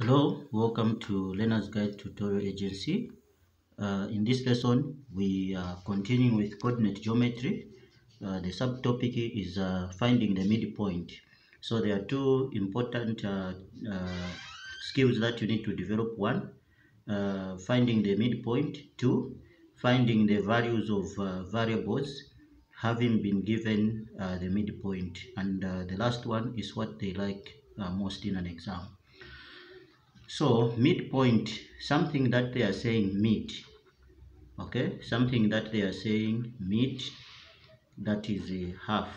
Hello, welcome to Learner's Guide Tutorial Agency. Uh, in this lesson, we are continuing with coordinate geometry. Uh, the subtopic is uh, finding the midpoint. So there are two important uh, uh, skills that you need to develop. One, uh, finding the midpoint. Two, finding the values of variables having been given the midpoint. And the last one is what they like most in an exam. So midpoint, something that they are saying mid, okay, something that they are saying mid, that is a half,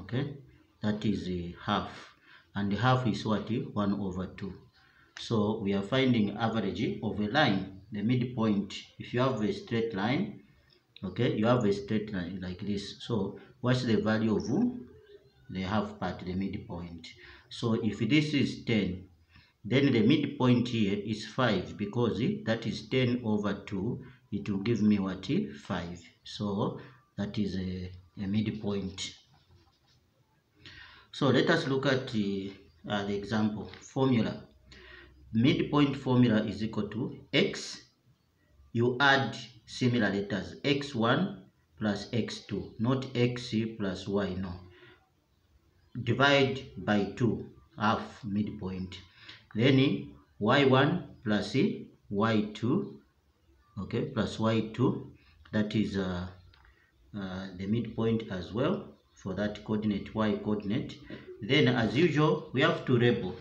okay, that is a half, and half is what? 1 over 2. So we are finding average of a line, the midpoint. If you have a straight line, okay, you have a straight line like this. So what's the value of the half part, the midpoint? So if this is 10, then the midpoint here is 5 because that is 10 over 2. It will give me what? 5. So that is a, a midpoint. So let us look at the, uh, the example. Formula. Midpoint formula is equal to x. You add similar letters x1 plus x2, not x plus y, no. Divide by 2, half midpoint then y1 plus y2 okay plus y2 that is uh, uh, the midpoint as well for that coordinate y coordinate. Then as usual we have to label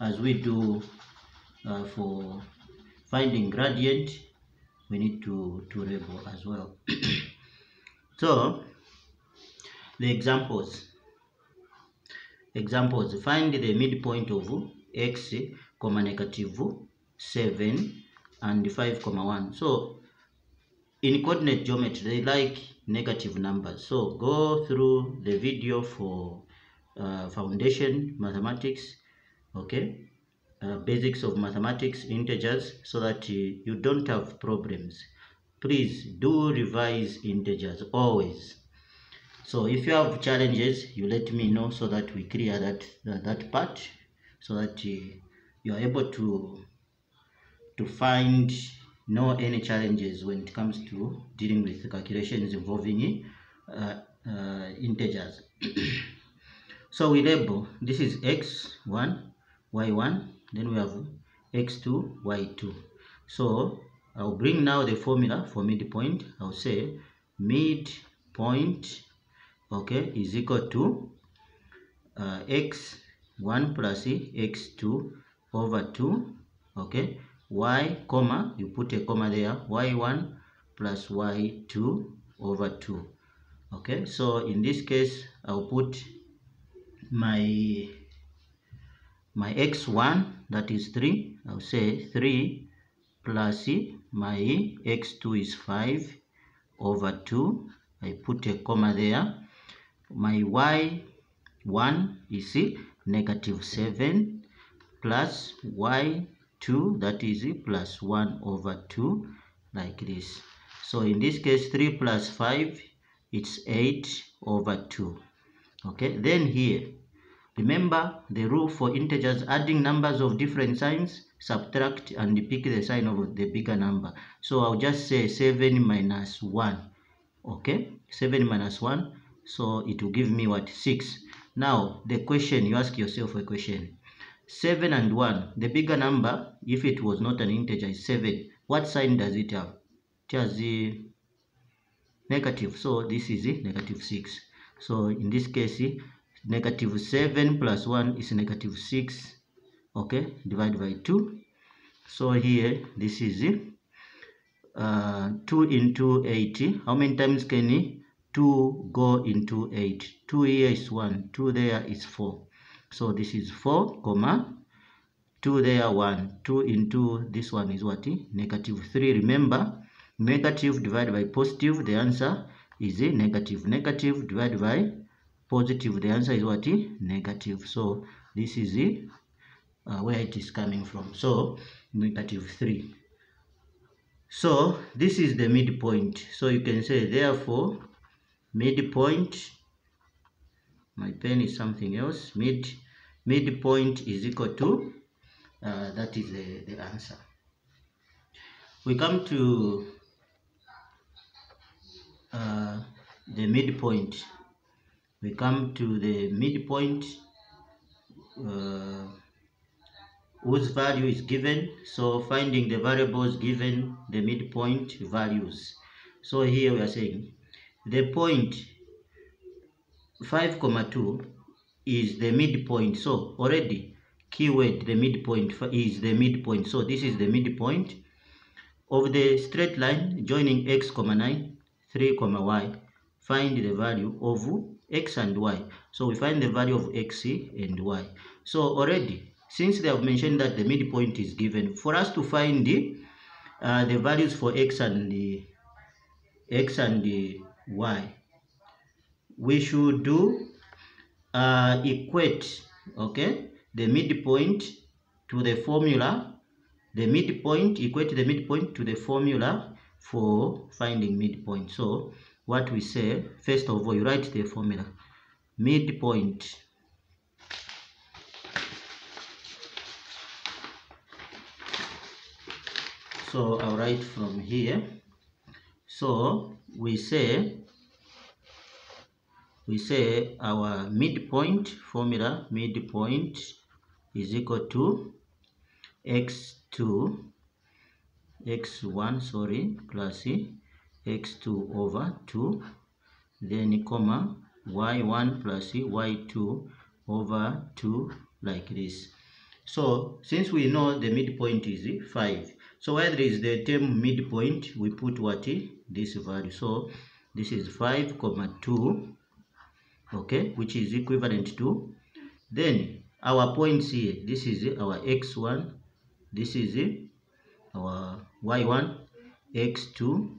as we do uh, for finding gradient we need to to label as well. So the examples. Examples find the midpoint of x comma negative 7 and 5 comma 1 so in coordinate geometry they like negative numbers. So go through the video for uh, foundation mathematics okay? Uh, basics of mathematics integers so that uh, you don't have problems. Please do revise integers always. So if you have challenges you let me know so that we clear that that part so that you are able to to find no any challenges when it comes to dealing with the calculations involving uh, uh, integers. So we label this is x1 y1 then we have x2 y2 so I'll bring now the formula for midpoint. I'll say midpoint okay is equal to uh, x 1 plus x2 over 2 okay? Y comma you put a comma there y1 plus y2 over 2 okay? So in this case i'll put my my x1 that is 3 i'll say 3 plus my x2 is 5 over 2 i put a comma there. My y1 is negative 7 plus y2 that is plus 1 over 2 like this. So in this case 3 plus 5 it's 8 over 2 okay then here remember the rule for integers adding numbers of different signs subtract and pick the sign of the bigger number. So i'll just say 7 minus 1 okay 7 minus 1 so it will give me what? 6 now, the question, you ask yourself a question. 7 and 1, the bigger number, if it was not an integer, is 7. What sign does it have? It has the negative. So, this is the negative 6. So, in this case, negative 7 plus 1 is negative 6. Okay, divided by 2. So, here, this is uh, 2 into 80. How many times can 2 go into 8 2 here is 1 2 there is 4 so this is 4 comma 2 there 1 2 into this one is what? Negative 3 remember negative divided by positive the answer is a negative. Negative divided by positive the answer is what? Negative. So this is the uh, where it is coming from. So negative 3 so this is the midpoint. So you can say therefore midpoint my pen is something else midpoint midpoint is equal to uh, that is the, the answer. We come to uh, the midpoint we come to the midpoint uh, whose value is given. So finding the variables given the midpoint values. So here we are saying the point 5 comma 2 is the midpoint. So already keyword the midpoint is the midpoint. So this is the midpoint of the straight line joining x comma 9 3 comma y. Find the value of x and y. So we find the value of x and y. So already since they have mentioned that the midpoint is given for us to find the, uh, the values for x and the x and the y we should do uh, equate okay? The midpoint to the formula the midpoint equate the midpoint to the formula for finding midpoint. So what we say first of all you write the formula. Midpoint. So I'll write from here so we say we say our midpoint formula midpoint is equal to x2 x1 sorry plus x2 over 2 then comma y1 plus y2 over 2 like this so since we know the midpoint is 5 so where there is the term midpoint we put what? This value. So this is 5 comma 2 okay which is equivalent to then our points here this is our x1 this is our y1 x2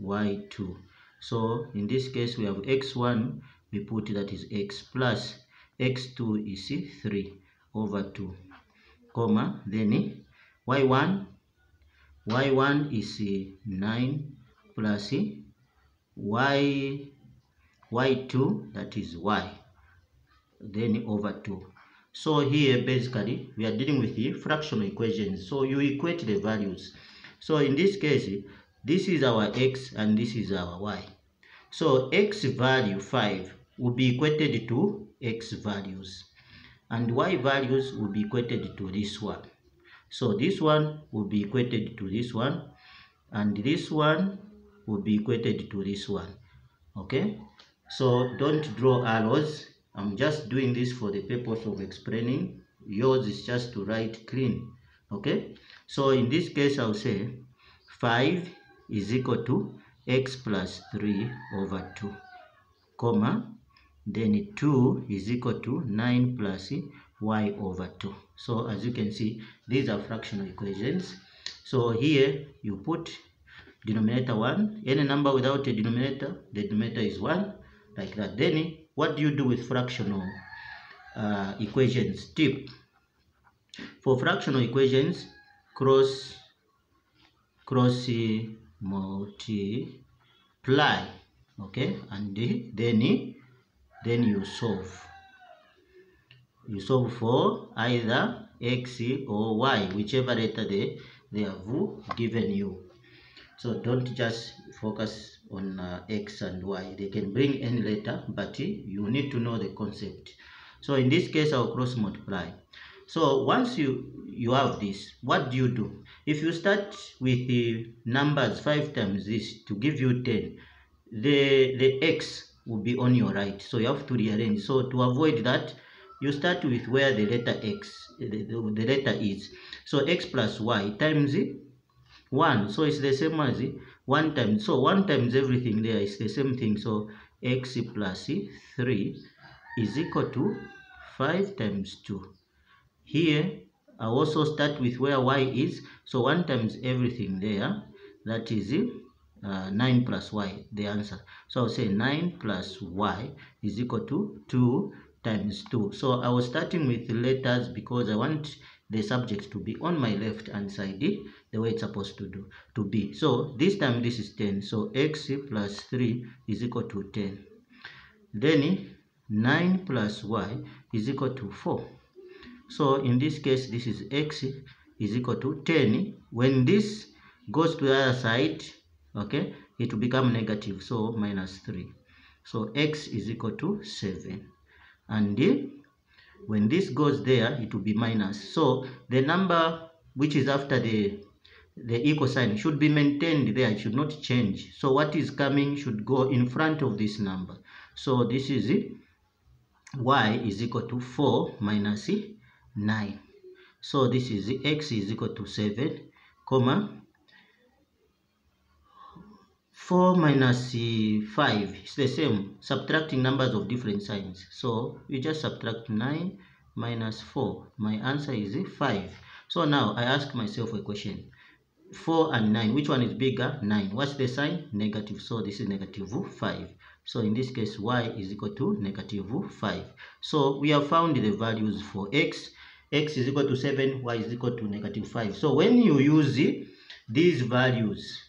y2 so in this case we have x1 we put that is x plus x2 is 3 over 2 comma then y1 y1 is uh, 9 plus uh, y y2 that is y then over 2 so here basically we are dealing with the fractional equations so you equate the values. So in this case this is our x and this is our y. So x value 5 will be equated to x values and y values will be equated to this one? So this one will be equated to this one and this one will be equated to this one. Okay? So don't draw arrows. I'm just doing this for the purpose of explaining. Yours is just to write clean. Okay? So in this case i'll say 5 is equal to x plus 3 over 2 comma then 2 is equal to 9 plus y over 2 so as you can see these are fractional equations. So here you put denominator 1 any number without a denominator the denominator is 1 like that. Then what do you do with fractional uh, equations? Tip. For fractional equations cross cross multiply. Okay? And then then you solve. You solve for either x or y whichever letter they they have given you. So don't just focus on uh, x and y. They can bring any letter but you need to know the concept. So in this case i'll cross multiply. So once you you have this what do you do? If you start with the numbers 5 times this to give you 10 the the x will be on your right. So you have to rearrange. So to avoid that you start with where the letter x the, the, letter is. So x plus y times z, 1 so it's the same as 1 times. So 1 times everything there is the same thing. So x plus 3 is equal to 5 times 2 here I also start with where y is. So 1 times everything there that is uh, 9 plus y the answer. So say 9 plus y is equal to 2 times 2 so I was starting with letters because I want the subject to be on my left hand side the way it's supposed to do to be. So this time this is 10 so x plus 3 is equal to 10 then 9 plus y is equal to 4 so in this case this is x is equal to 10 when this goes to the other side okay it will become negative so minus 3 so x is equal to 7 and when this goes there it will be minus. So the number which is after the the equal sign should be maintained there it should not change. So what is coming should go in front of this number. So this is it. Y is equal to 4 minus 9 so this is x is equal to 7 comma 4 minus eh, 5 is the same. Subtracting numbers of different signs. So we just subtract 9 minus 4 my answer is eh, 5 so now i ask myself a question. 4 and 9 which one is bigger? 9 what's the sign? Negative. So this is negative 5 so in this case y is equal to negative 5 so we have found the values for x. X is equal to 7 y is equal to negative 5 so when you use eh, these values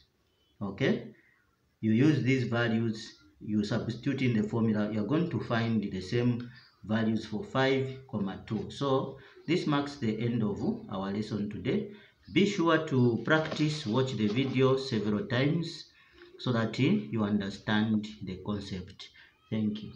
okay you use these values you substitute in the formula you're going to find the same values for 5 comma 2 so this marks the end of our lesson today. Be sure to practice watch the video several times so that eh, you understand the concept. Thank you